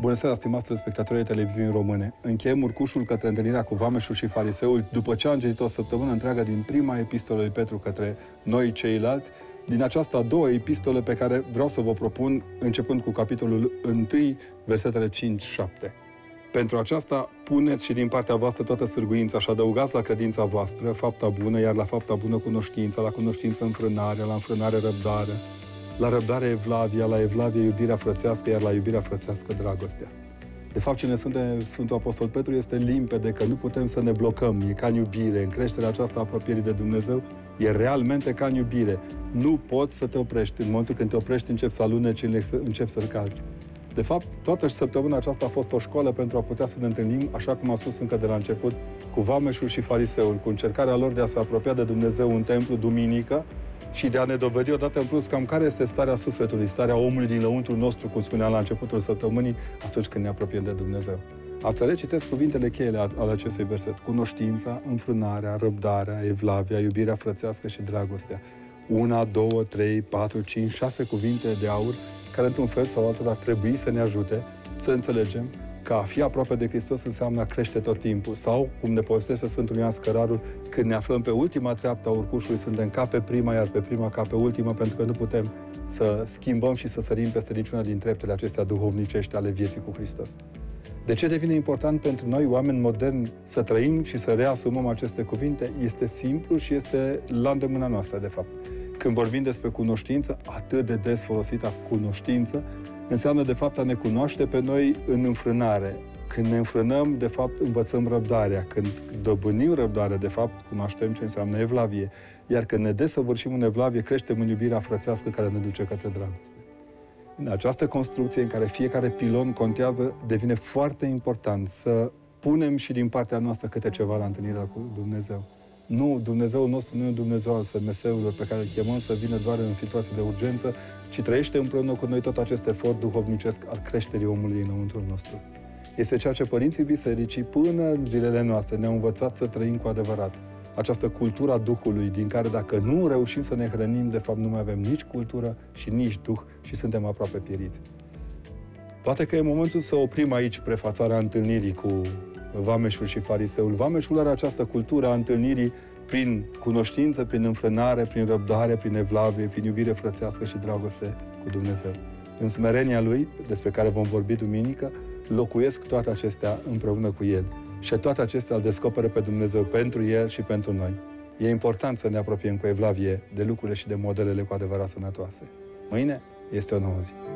Bună seara, stimați telespectatorii televiziunii române. Încheiem urcușul către întâlnirea cu Vameșul și Fariseul după ce a îngerit o săptămână întreagă din prima epistolă lui Petru către noi ceilalți, din această a doua epistolă pe care vreau să vă propun, începând cu capitolul 1, versetele 5-7. Pentru aceasta, puneți și din partea voastră toată sârguința și adăugați la credința voastră fapta bună, iar la fapta bună cunoștința, la cunoștință înfrânare, la înfrânare răbdare, la răbdare evlavia, la evlavie iubirea frățească, iar la iubirea frățească dragostea. De fapt, cine sunt Sfântul Apostol Petru este limpede că nu putem să ne blocăm. E ca în iubire. În creșterea aceasta apropierii de Dumnezeu e realmente ca în iubire. Nu poți să te oprești. În momentul când te oprești, începi să aluneci, începi să cazi. De fapt, toată săptămâna aceasta a fost o școală pentru a putea să ne întâlnim, așa cum am spus încă de la început, cu vameșul și fariseul, cu încercarea lor de a se apropia de Dumnezeu în templu duminică și de a ne dovedi odată în plus cam care este starea sufletului, starea omului din lăuntru nostru, cum spuneam la începutul săptămânii, atunci când ne apropiem de Dumnezeu. Asta recitesc cuvintele cheie ale acestui verset. Cunoștința, înfrânarea, răbdarea, evlavia, iubirea frățească și dragostea. Una, două, trei, patru, cinci, șase cuvinte de aur care, într-un fel sau altul, ar trebui să ne ajute să înțelegem că a fi aproape de Hristos înseamnă a crește tot timpul. Sau, cum ne povestește Sfântul Ioan Scărarul, când ne aflăm pe ultima treaptă a urcușului, suntem ca pe prima, iar pe prima ca pe ultima, pentru că nu putem să schimbăm și să sărim peste niciuna din treptele acestea duhovnicești ale vieții cu Hristos. De ce devine important pentru noi, oameni moderni, să trăim și să reasumăm aceste cuvinte? Este simplu și este la îndemâna noastră, de fapt. Când vorbim despre cunoștință, atât de des folosită cunoștință, înseamnă de fapt a ne cunoaște pe noi în înfrânare. Când ne înfrânăm, de fapt, învățăm răbdarea. Când dobânim răbdare, de fapt, cunoaștem ce înseamnă evlavie. Iar când ne desăvârșim în evlavie, creștem în iubirea frățească care ne duce către dragoste. În această construcție în care fiecare pilon contează, devine foarte important să punem și din partea noastră câte ceva la întâlnirea cu Dumnezeu. Nu, Dumnezeul nostru nu e un Dumnezeu al SMS-urilor pe care îl chemăm să vină doar în situații de urgență, ci trăiește împreună cu noi tot acest efort duhovnicesc al creșterii omului înăuntru nostru. Este ceea ce părinții bisericii până în zilele noastre ne-au învățat să trăim cu adevărat. Această cultură a Duhului, din care dacă nu reușim să ne hrănim, de fapt nu mai avem nici cultură și nici Duh și suntem aproape pieriți. Poate că e momentul să oprim aici prefațarea întâlnirii cu Vameșul și Fariseul. Vameșul are această cultură a întâlnirii prin cunoștință, prin înfrânare, prin răbdare, prin evlavie, prin iubire frățească și dragoste cu Dumnezeu. În smerenia Lui, despre care vom vorbi duminică, locuiesc toate acestea împreună cu El. Și toate acestea îl descoperă pe Dumnezeu pentru El și pentru noi. E important să ne apropiem cu evlavie de lucrurile și de modelele cu adevărat sănătoase. Mâine este o nouă zi.